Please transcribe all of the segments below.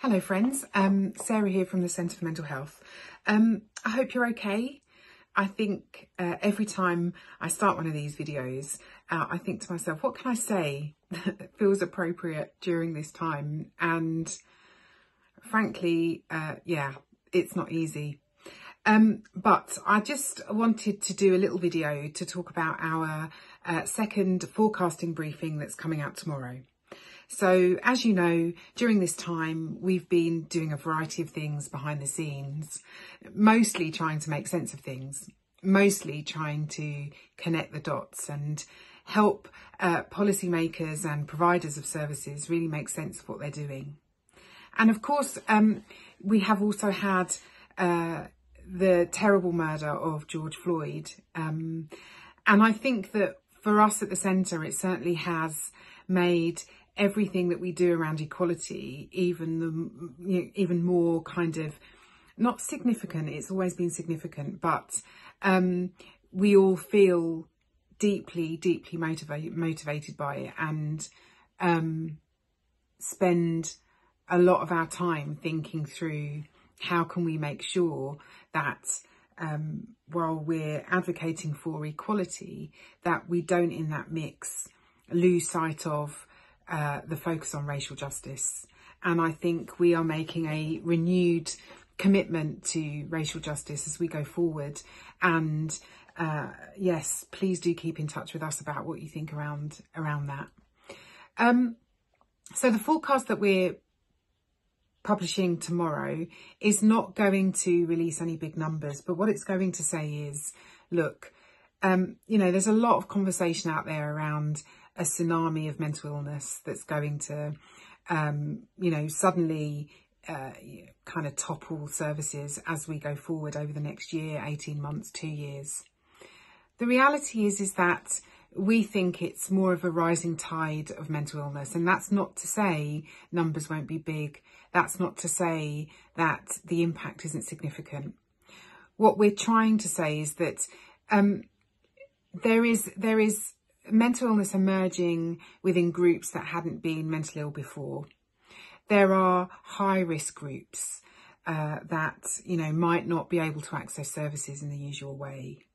Hello friends, um, Sarah here from the Centre for Mental Health. Um, I hope you're okay. I think uh, every time I start one of these videos, uh, I think to myself, what can I say that feels appropriate during this time? And frankly, uh, yeah, it's not easy. Um, but I just wanted to do a little video to talk about our uh, second forecasting briefing that's coming out tomorrow. So as you know, during this time, we've been doing a variety of things behind the scenes, mostly trying to make sense of things, mostly trying to connect the dots and help uh, policymakers and providers of services really make sense of what they're doing. And of course, um, we have also had uh, the terrible murder of George Floyd. Um, and I think that for us at the centre, it certainly has made everything that we do around equality even the you know, even more kind of not significant it's always been significant but um, we all feel deeply deeply motivated motivated by it and um, spend a lot of our time thinking through how can we make sure that um, while we're advocating for equality that we don't in that mix lose sight of uh, the focus on racial justice. And I think we are making a renewed commitment to racial justice as we go forward. And uh, yes, please do keep in touch with us about what you think around around that. Um, so the forecast that we're publishing tomorrow is not going to release any big numbers, but what it's going to say is, look, um, you know, there's a lot of conversation out there around a tsunami of mental illness that's going to, um, you know, suddenly uh, kind of topple services as we go forward over the next year, 18 months, two years. The reality is, is that we think it's more of a rising tide of mental illness. And that's not to say numbers won't be big. That's not to say that the impact isn't significant. What we're trying to say is that um, there is there is mental illness emerging within groups that hadn't been mentally ill before. There are high risk groups uh, that, you know, might not be able to access services in the usual way.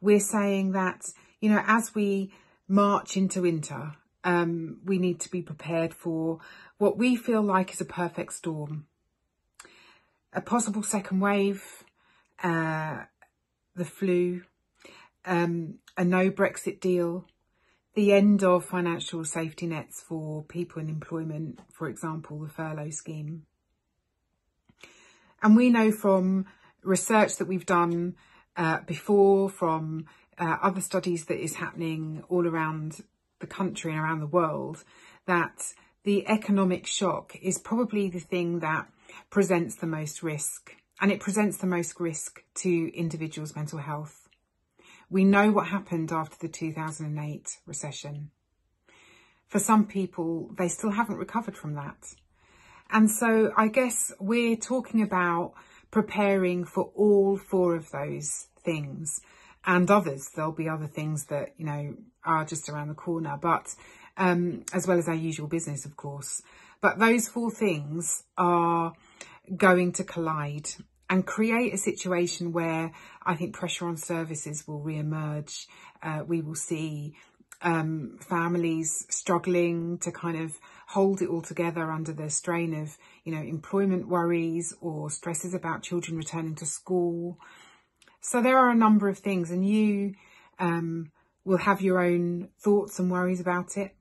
We're saying that, you know, as we march into winter, um, we need to be prepared for what we feel like is a perfect storm. A possible second wave, uh, the flu, um, a no Brexit deal, the end of financial safety nets for people in employment, for example, the furlough scheme. And we know from research that we've done uh, before, from uh, other studies that is happening all around the country and around the world, that the economic shock is probably the thing that presents the most risk. And it presents the most risk to individuals' mental health. We know what happened after the 2008 recession. For some people, they still haven't recovered from that. And so I guess we're talking about preparing for all four of those things and others. There'll be other things that, you know, are just around the corner, but um, as well as our usual business, of course. But those four things are going to collide and create a situation where I think pressure on services will re-emerge. Uh, we will see um, families struggling to kind of hold it all together under the strain of, you know, employment worries or stresses about children returning to school. So there are a number of things and you um, will have your own thoughts and worries about it.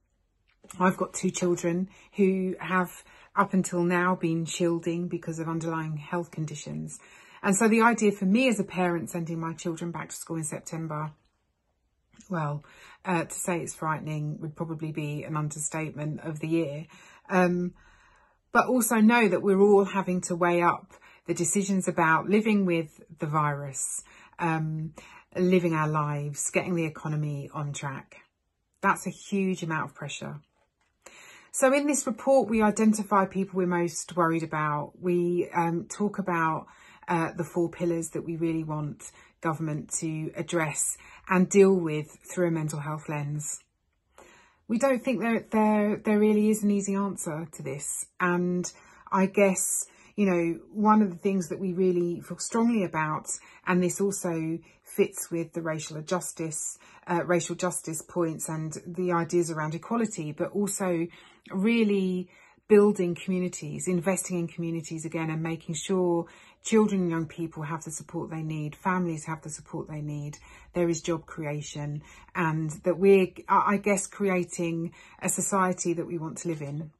I've got two children who have up until now been shielding because of underlying health conditions. And so the idea for me as a parent sending my children back to school in September, well, uh, to say it's frightening would probably be an understatement of the year. Um, but also know that we're all having to weigh up the decisions about living with the virus, um, living our lives, getting the economy on track. That's a huge amount of pressure. So in this report, we identify people we're most worried about. We um, talk about uh, the four pillars that we really want government to address and deal with through a mental health lens. We don't think there, there, there really is an easy answer to this. And I guess, you know, one of the things that we really feel strongly about, and this also fits with the racial justice, uh, racial justice points and the ideas around equality, but also really building communities, investing in communities again and making sure children and young people have the support they need, families have the support they need, there is job creation and that we're, I guess, creating a society that we want to live in.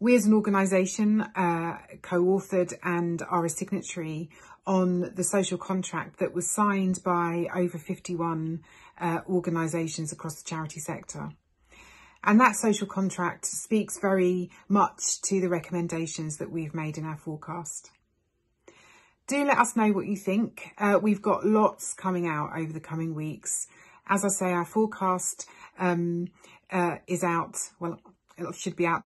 We as an organisation uh, co-authored and are a signatory on the social contract that was signed by over 51 uh, organisations across the charity sector. And that social contract speaks very much to the recommendations that we've made in our forecast. Do let us know what you think. Uh, we've got lots coming out over the coming weeks. As I say, our forecast um, uh, is out, well, it should be out